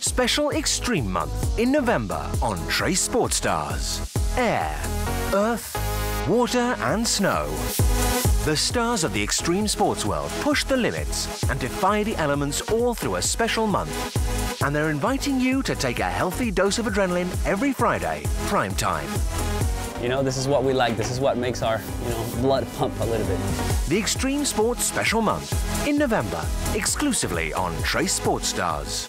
Special Extreme Month in November on Trace Sports Stars. Air, Earth, Water and Snow. The stars of the extreme sports world push the limits and defy the elements all through a special month. And they're inviting you to take a healthy dose of adrenaline every Friday, prime time. You know, this is what we like. This is what makes our, you know, blood pump a little bit. The Extreme Sports Special Month in November, exclusively on Trace Sports Stars.